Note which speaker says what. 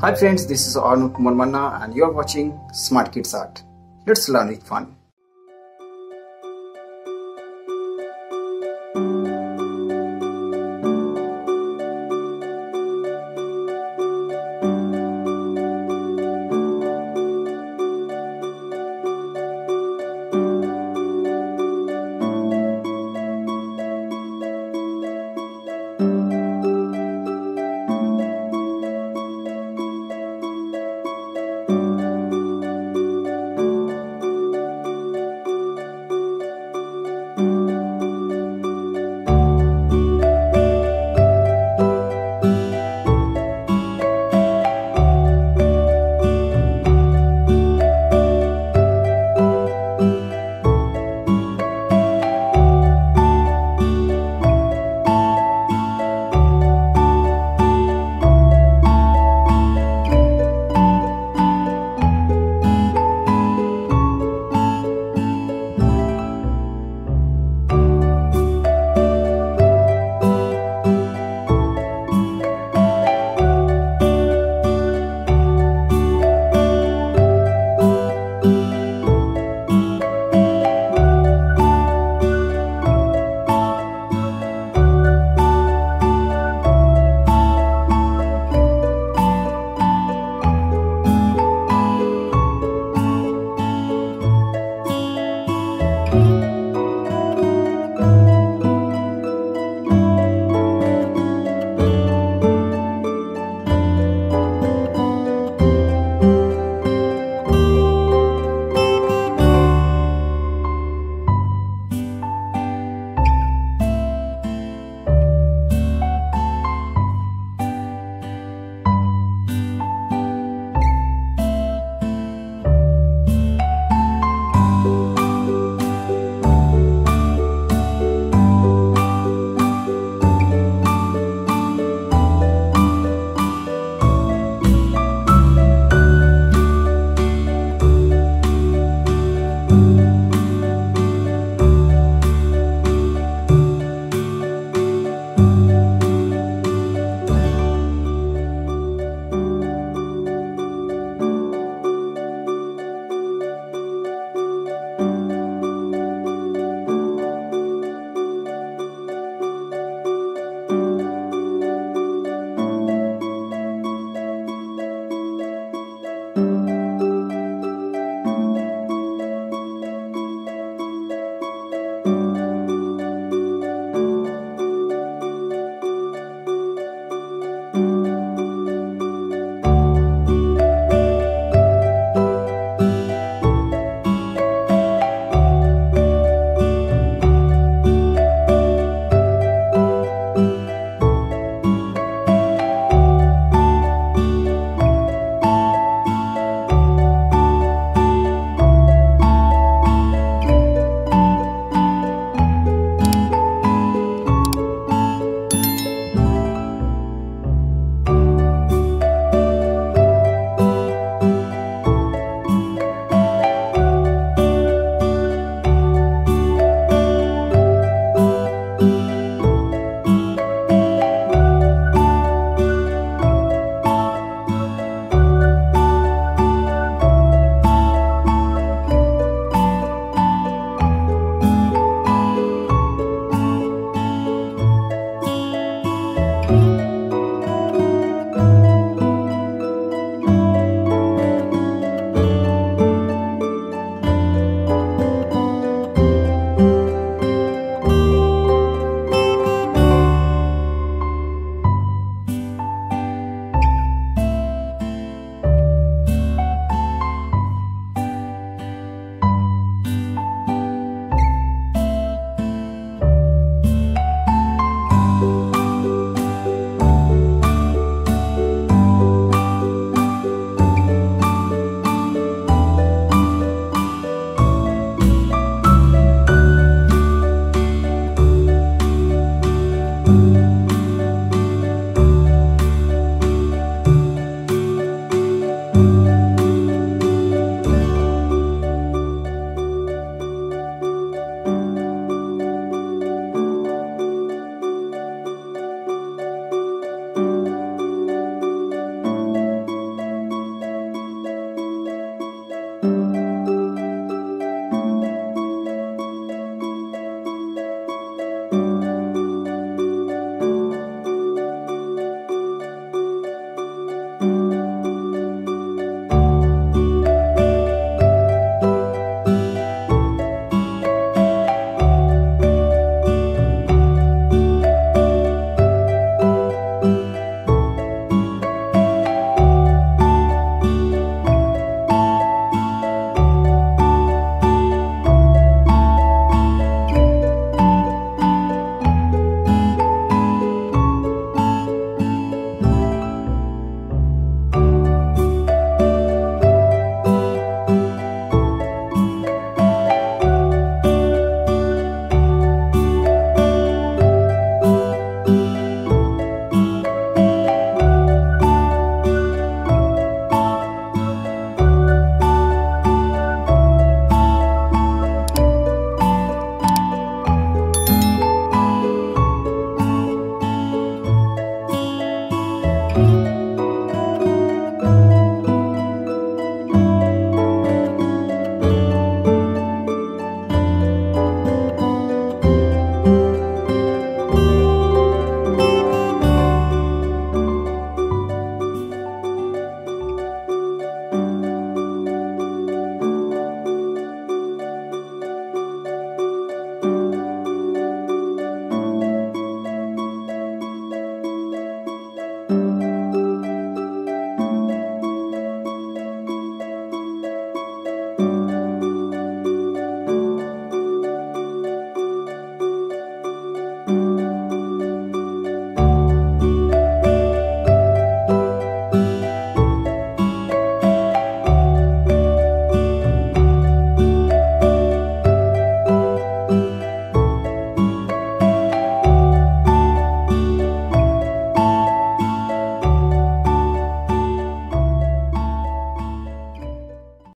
Speaker 1: Hi friends, this is Arnu Kumar Manna and you are watching Smart Kids Art. Let's learn with fun.